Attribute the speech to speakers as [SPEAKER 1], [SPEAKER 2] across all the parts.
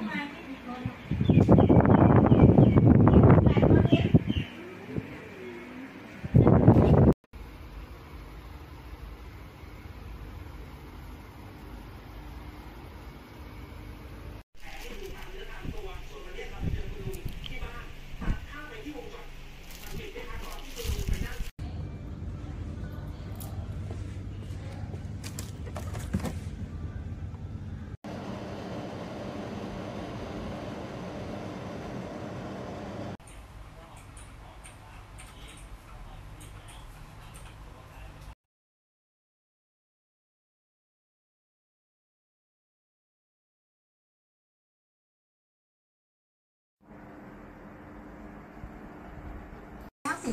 [SPEAKER 1] 妈妈给你包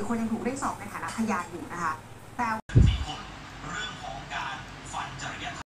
[SPEAKER 1] คนยังถูกเรียกสอบในฐานะพยานอยู่นะคะแต่